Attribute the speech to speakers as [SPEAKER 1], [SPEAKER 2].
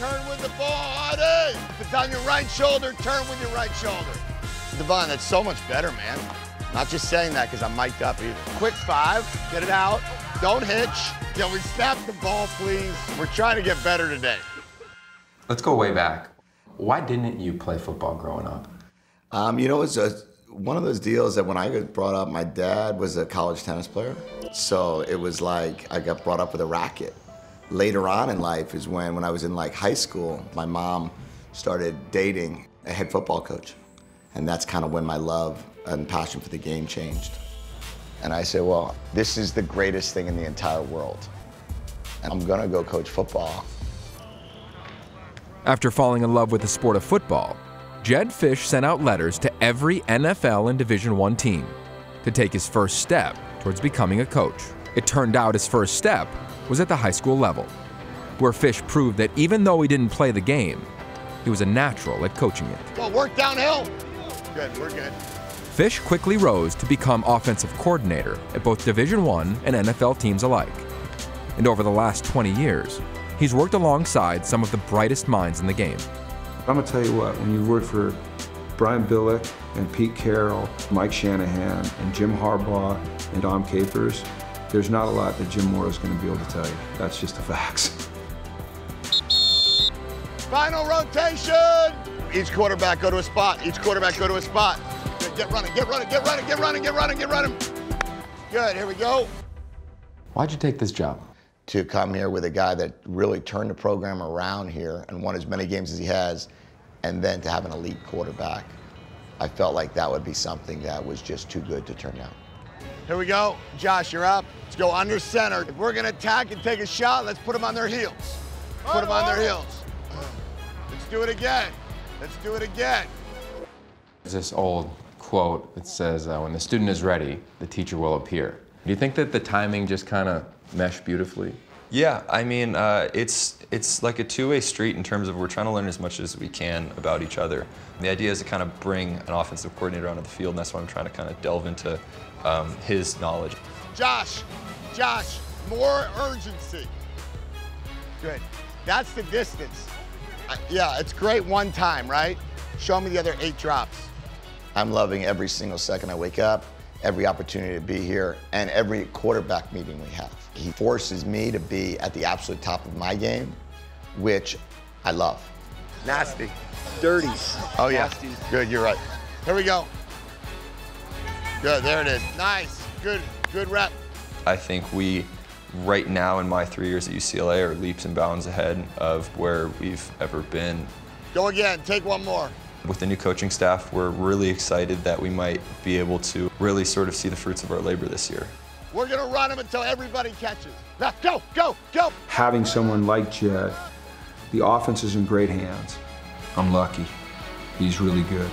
[SPEAKER 1] turn with the body. If it's on your right shoulder, turn with your right shoulder. Devon, that's so much better, man. Not just saying that because I'm mic'd up either. Quick five, get it out. Don't hitch. Can we snap the ball, please? We're trying to get better today.
[SPEAKER 2] Let's go way back. Why didn't you play football growing up?
[SPEAKER 3] Um, you know, it's a, one of those deals that when I got brought up, my dad was a college tennis player. So it was like I got brought up with a racket. Later on in life is when, when I was in like high school, my mom started dating a head football coach. And that's kind of when my love and passion for the game changed. And I said, well, this is the greatest thing in the entire world. And I'm gonna go coach football.
[SPEAKER 4] After falling in love with the sport of football, Jedd Fisch sent out letters to every NFL and Division I team to take his first step towards becoming a coach. It turned out his first step was at the high school level, where Fisch proved that even though he didn't play the game, he was a natural at coaching it.
[SPEAKER 1] Well, work downhill. Good, we're good.
[SPEAKER 4] Fisch quickly rose to become offensive coordinator at both Division I and NFL teams alike. And over the last 20 years, he's worked alongside some of the brightest minds in the game.
[SPEAKER 5] I'm gonna tell you what, when you work for Brian Billick and Pete Carroll, Mike Shanahan, and Jim Harbaugh and Dom Capers, there's not a lot that Jim Mora is gonna be able to tell you. That's just the facts.
[SPEAKER 1] Final rotation. Each quarterback go to a spot. Each quarterback go to a spot. Good, Get running, get running, get running, get running, get running, get running. Good, here we go.
[SPEAKER 2] Why'd you take this job?
[SPEAKER 3] to come here with a guy that really turned the program around here and won as many games as he has, and then to have an elite quarterback. I felt like that would be something that was just too good to turn down.
[SPEAKER 1] Here we go. Josh, you're up. Let's go under center. If we're going to attack and take a shot, let's put them on their heels. Put them on their heels. Let's do it again. Let's do it again.
[SPEAKER 2] There's this old quote that says, uh, when the student is ready, the teacher will appear. Do you think that the timing just kind of meshed beautifully?
[SPEAKER 6] Yeah, I mean, uh, it's it's like a two-way street in terms of we're trying to learn as much as we can about each other. And the idea is to kind of bring an offensive coordinator onto the field, and that's why I'm trying to kind of delve into um, his knowledge.
[SPEAKER 1] Josh, Josh, more urgency. Good. That's the distance. Uh, yeah, it's great one time, right? Show me the other eight drops.
[SPEAKER 3] I'm loving every single second I wake up, every opportunity to be here, and every quarterback meeting we have. He forces me to be at the absolute top of my game, which I love.
[SPEAKER 1] Nasty. Dirty. Oh, yeah.
[SPEAKER 3] Nasty.
[SPEAKER 1] Good, you're right. Here we go. Good, there it is. Nice. Good, good rep.
[SPEAKER 6] I think we, right now in my three years at UCLA, are leaps and bounds ahead of where we've ever been.
[SPEAKER 1] Go again. Take one more.
[SPEAKER 6] With the new coaching staff, we're really excited that we might be able to really sort of see the fruits of our labor this year.
[SPEAKER 1] We're going to run them until everybody catches. Now, go, go, go.
[SPEAKER 5] Having someone like Jedd, the offense is in great hands. I'm lucky. He's really good.